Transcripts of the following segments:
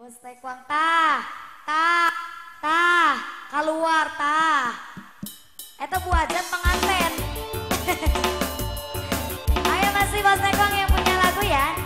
Bos Taekwang ta, ta, ta, keluar Itu buat jen pengantin. Ayo masih Bos Taekwang yang punya lagu ya.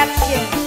action.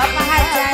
Bapak Hajar.